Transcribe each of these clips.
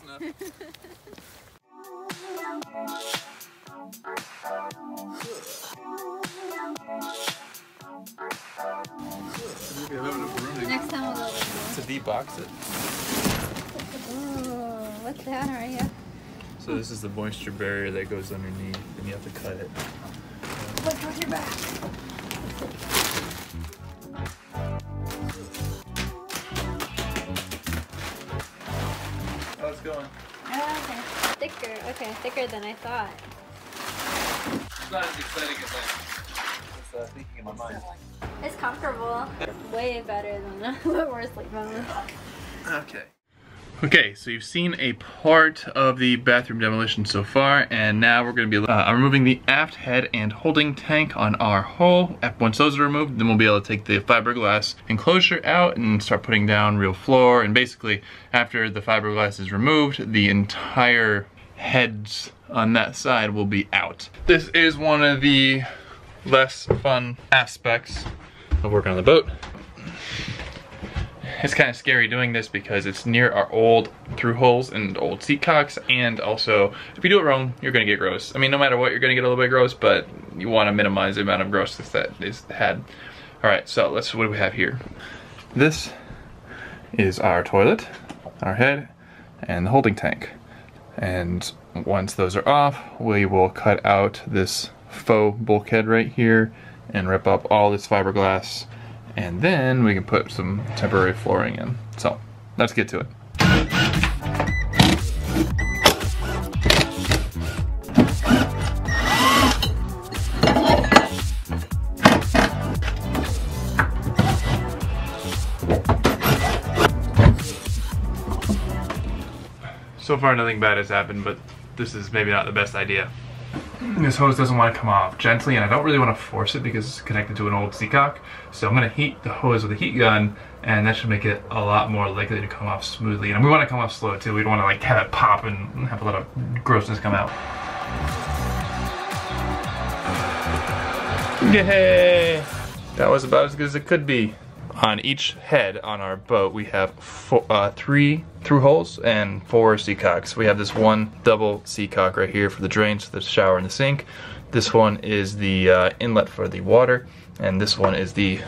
close enough. Next time we'll go over to debox it. Ooh, what's that right here? So this is the moisture barrier that goes underneath, and you have to cut it. Look on your back. It's going. Oh, okay. Thicker. Okay, thicker than I thought. It's not as exciting as I was uh, thinking in my mind. It's comfortable. Way better than what we're sleeping with. Okay. Okay, so you've seen a part of the bathroom demolition so far, and now we're going to be uh, removing the aft head and holding tank on our hull. Once those are removed, then we'll be able to take the fiberglass enclosure out and start putting down real floor. And basically, after the fiberglass is removed, the entire heads on that side will be out. This is one of the less fun aspects of working on the boat. It's kind of scary doing this because it's near our old through holes and old seacocks and also if you do it wrong you're gonna get gross. I mean no matter what you're gonna get a little bit gross but you want to minimize the amount of grossness that is had. Alright so let's what do we have here? This is our toilet, our head, and the holding tank. And once those are off we will cut out this faux bulkhead right here and rip up all this fiberglass and then we can put some temporary flooring in. So let's get to it. So far nothing bad has happened, but this is maybe not the best idea. This hose doesn't want to come off gently and I don't really want to force it because it's connected to an old seacock. So I'm going to heat the hose with a heat gun and that should make it a lot more likely to come off smoothly. And we want to come off slow too. We don't want to like have it pop and have a lot of grossness come out. Yay! That was about as good as it could be. On each head on our boat, we have four, uh, three through holes and four seacocks. We have this one double seacock right here for the drains, the shower and the sink. This one is the uh, inlet for the water, and this one is the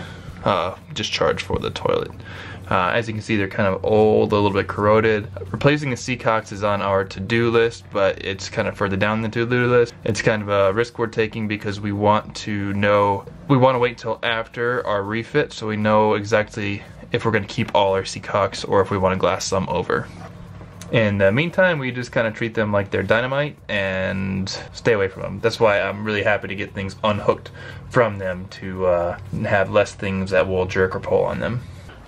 uh, discharge for the toilet. Uh, as you can see, they're kind of old, a little bit corroded. Replacing the Seacocks is on our to-do list, but it's kind of further down the to-do list. It's kind of a risk we're taking because we want to know, we want to wait until after our refit so we know exactly if we're going to keep all our Seacocks or if we want to glass some over. In the meantime, we just kind of treat them like they're dynamite and stay away from them. That's why I'm really happy to get things unhooked from them to uh, have less things that will jerk or pull on them.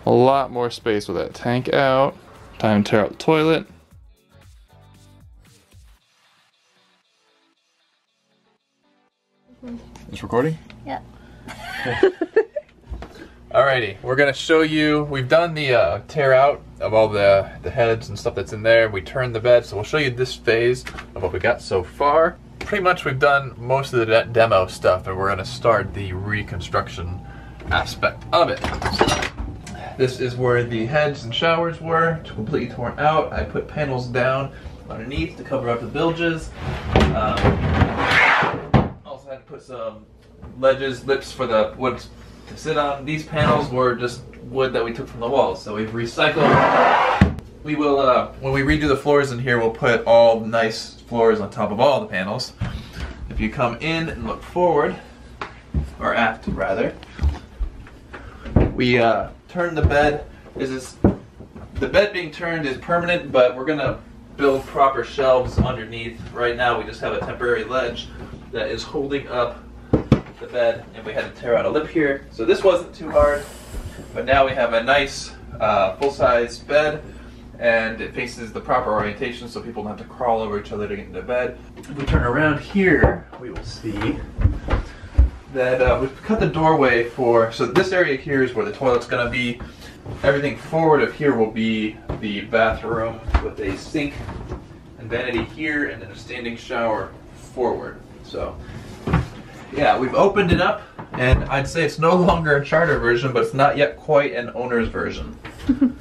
A lot more space with that tank out. Time to tear out the toilet. It's recording? Yeah. Alrighty, we're gonna show you, we've done the uh, tear out of all the, the heads and stuff that's in there. We turned the bed, so we'll show you this phase of what we got so far. Pretty much we've done most of the de demo stuff and we're gonna start the reconstruction aspect of it. This is where the heads and showers were, completely torn out. I put panels down underneath to cover up the bilges. Um, also had to put some ledges, lips for the wood to sit on. These panels were just wood that we took from the walls, so we've recycled. We will, uh, when we redo the floors in here, we'll put all nice floors on top of all the panels. If you come in and look forward, or aft rather, we uh, turn the bed. This is the bed being turned is permanent, but we're gonna build proper shelves underneath. Right now, we just have a temporary ledge that is holding up the bed, and we had to tear out a lip here. So this wasn't too hard, but now we have a nice uh, full-size bed, and it faces the proper orientation, so people don't have to crawl over each other to get into bed. If we turn around here, we will see that uh, we've cut the doorway for, so this area here is where the toilet's gonna be. Everything forward of here will be the bathroom with a sink and vanity here and then a standing shower forward. So, yeah, we've opened it up and I'd say it's no longer a charter version, but it's not yet quite an owner's version.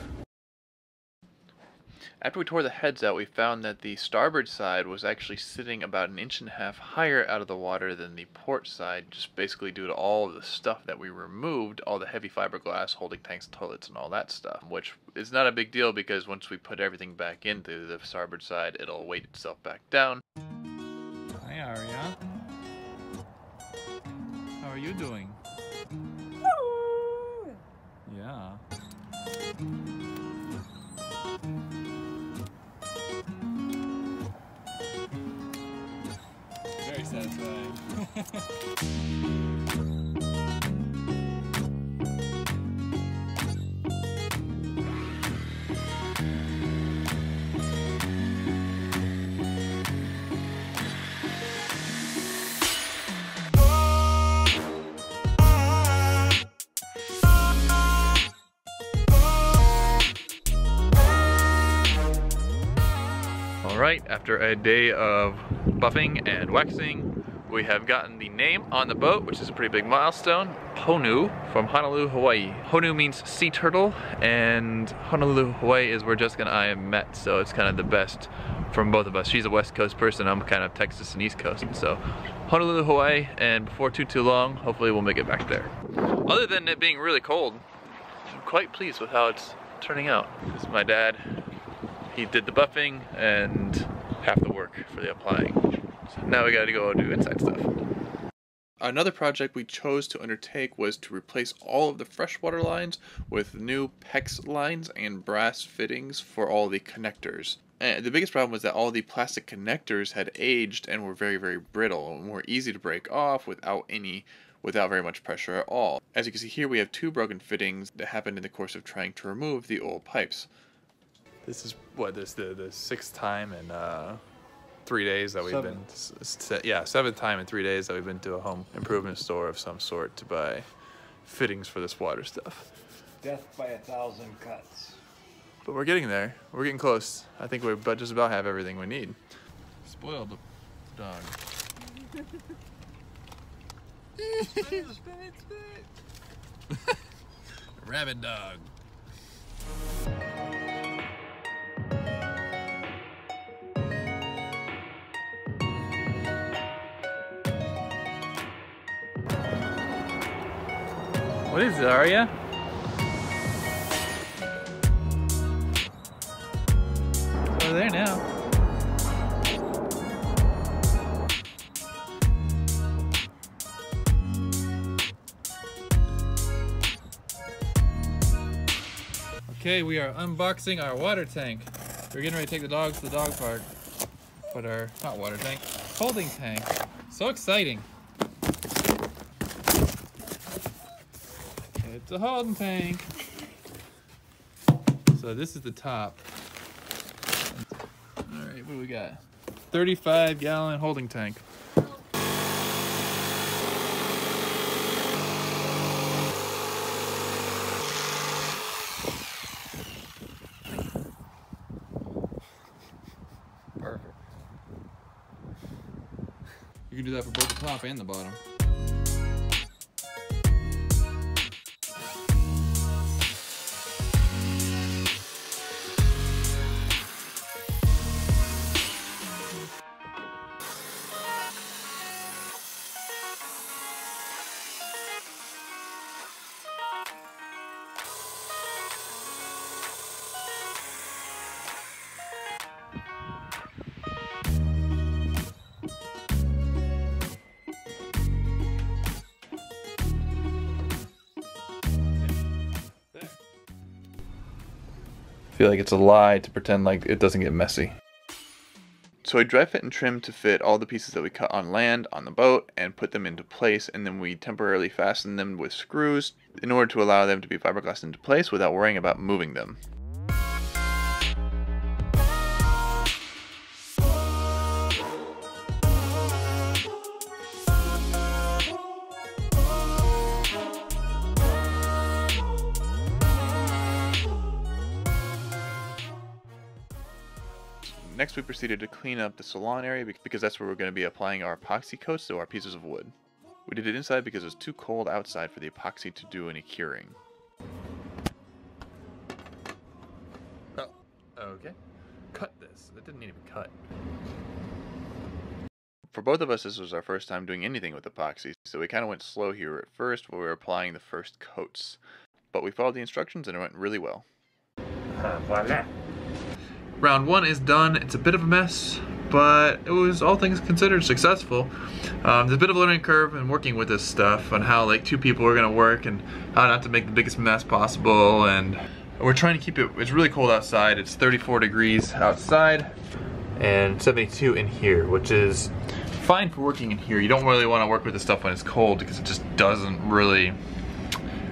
After we tore the heads out, we found that the starboard side was actually sitting about an inch and a half higher out of the water than the port side, just basically due to all of the stuff that we removed, all the heavy fiberglass, holding tanks, toilets, and all that stuff, which is not a big deal because once we put everything back into the starboard side, it'll weight itself back down. Hi, Arya. How are you doing? Alright, after a day of buffing and waxing, we have gotten the name on the boat, which is a pretty big milestone. Honu from Honolulu, Hawaii. Honu means sea turtle, and Honolulu, Hawaii is where Jessica and I met, so it's kind of the best from both of us. She's a West Coast person, I'm kind of Texas and East Coast. So Honolulu, Hawaii, and before too, too long, hopefully we'll make it back there. Other than it being really cold, I'm quite pleased with how it's turning out. This is my dad. He did the buffing and half the work for the applying. So now we gotta go do inside stuff. Another project we chose to undertake was to replace all of the freshwater lines with new PEX lines and brass fittings for all the connectors. And the biggest problem was that all the plastic connectors had aged and were very, very brittle and were easy to break off without any without very much pressure at all. As you can see here, we have two broken fittings that happened in the course of trying to remove the old pipes. This is what this the the sixth time in uh, three days that we've Seven. been s- s- yeah seventh time in three days that we've been to a home improvement store of some sort to buy fittings for this water stuff. Death by a thousand cuts. But we're getting there. We're getting close. I think we about just about have everything we need. Spoiled the dog. Rabbit dog. Is it? It's over there now. Okay, we are unboxing our water tank. We're getting ready to take the dogs to the dog park. But our, not water tank, holding tank. So exciting. Holding tank. So this is the top. All right, what do we got? 35 gallon holding tank. Perfect. You can do that for both the top and the bottom. Feel like it's a lie to pretend like it doesn't get messy. So I dry fit and trim to fit all the pieces that we cut on land on the boat and put them into place and then we temporarily fasten them with screws in order to allow them to be fiberglassed into place without worrying about moving them. Next, we proceeded to clean up the salon area because that's where we're going to be applying our epoxy coats to our pieces of wood. We did it inside because it was too cold outside for the epoxy to do any curing. Oh, okay. Cut this. It didn't need to be cut. For both of us, this was our first time doing anything with epoxy, so we kind of went slow here at first while we were applying the first coats. But we followed the instructions and it went really well. Ah, voilà. Round one is done. It's a bit of a mess, but it was all things considered successful. Um, there's a bit of a learning curve in working with this stuff on how like two people are gonna work and how not to make the biggest mess possible. And we're trying to keep it. It's really cold outside. It's 34 degrees outside and 72 in here, which is fine for working in here. You don't really want to work with this stuff when it's cold because it just doesn't really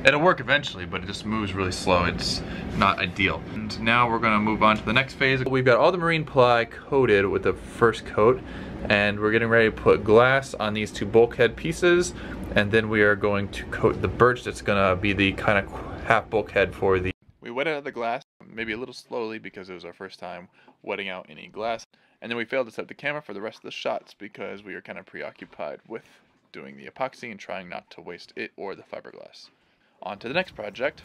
It'll work eventually, but it just moves really slow. It's not ideal. And now we're gonna move on to the next phase. We've got all the marine ply coated with the first coat, and we're getting ready to put glass on these two bulkhead pieces, and then we are going to coat the birch that's gonna be the kind of half bulkhead for the... We wet out the glass, maybe a little slowly because it was our first time wetting out any glass, and then we failed to set the camera for the rest of the shots because we were kind of preoccupied with doing the epoxy and trying not to waste it or the fiberglass on to the next project.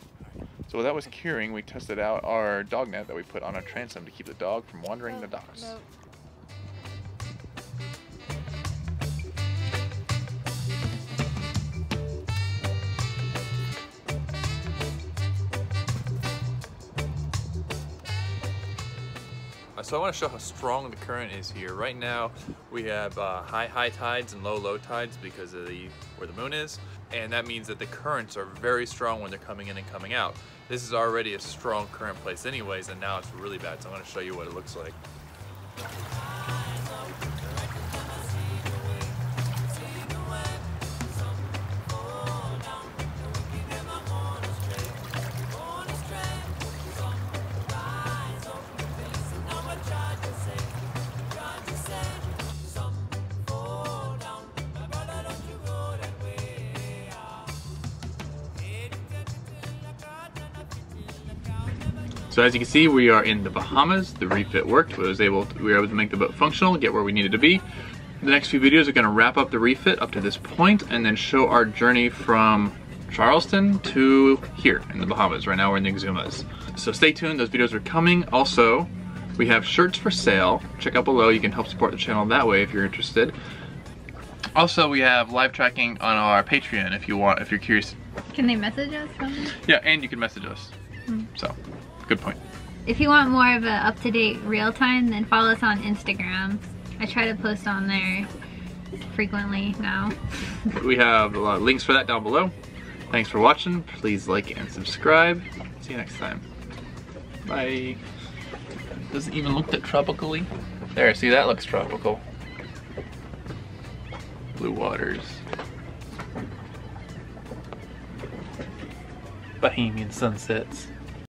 So while that was curing, we tested out our dog net that we put on our transom to keep the dog from wandering the oh, docks. Nope. So I want to show how strong the current is here. Right now, we have uh, high high tides and low low tides because of the where the moon is, and that means that the currents are very strong when they're coming in and coming out. This is already a strong current place anyways, and now it's really bad. So I'm going to show you what it looks like. So as you can see, we are in the Bahamas. The refit worked. We was able to, we were able to make the boat functional, get where we needed to be. The next few videos are going to wrap up the refit up to this point and then show our journey from Charleston to here in the Bahamas. Right now we're in the Exumas. So stay tuned, those videos are coming. Also, we have shirts for sale. Check out below, you can help support the channel that way if you're interested. Also, we have live tracking on our Patreon if you want, if you're curious. Can they message us? Something? Yeah, and you can message us. Hmm. So, good point. If you want more of a up-to-date real time, then follow us on Instagram. I try to post on there frequently now. We have uh, links for that down below. Thanks for watching. Please like and subscribe. See you next time. Bye. Doesn't even look that tropically. There, see that looks tropical. Blue waters. Bahamian sunsets.